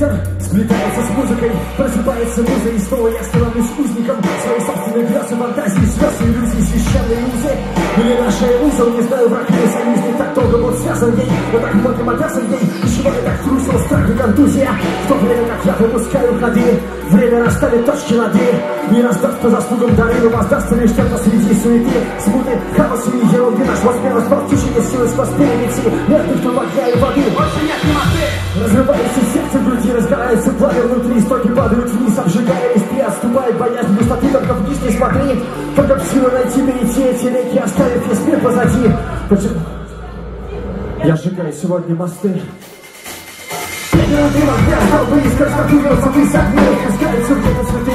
ветер Сплетается с музыкой, просыпается муза И снова я становлюсь узником Своей собственной грез и фантазии, звезд и Священные узы, или наша иллюзия, Не знаю, враг или союзник, так долго был связан ей Вот так многим обязан ей И чего я так трусил, страх и контузия. В то время, как я выпускаю ходы Время расставит точки над «и». Не раздав по заслугам дары, но воздастся лишь тем, кто среди суеты Смуты, хаосы и ерунды Наш возможность, птичьи силы спас перевести Мертвых и воды. Больше нет ни мосты Разрывается сердце в груди, разгорается пламя внутри. Стоки падают вниз, обжигая листы Отступает боязнь густоты, только вниз не смотри. В силу найти, перейти эти реки Оставив весь мир позади. Почему? Я сжигаю сегодня мосты. Я столбы из красотурился высок огней Пускаются где-то цветы.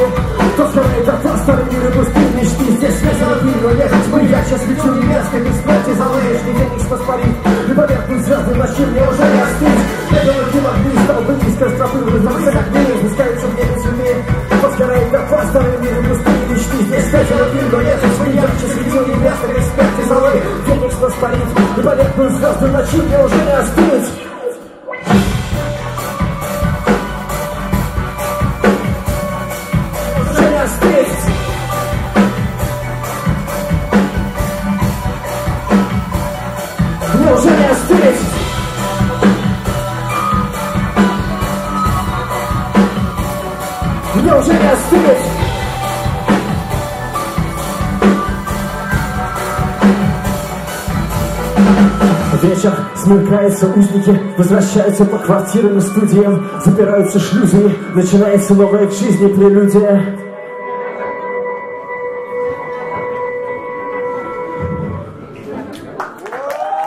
Кто скрывает от вас старый мир и пустые мечты? Здесь весело пиво, ехать мы Я сейчас лечу небеской без плоти. Залыешь, не феникс поспорит И поверхность звезды ночи мне уже не остыть Мне уже не остыть Вечер смеркается, узники возвращаются по квартирам и студиям, запираются шлюзы, начинается новая к жизни прелюдия.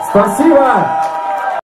Спасибо!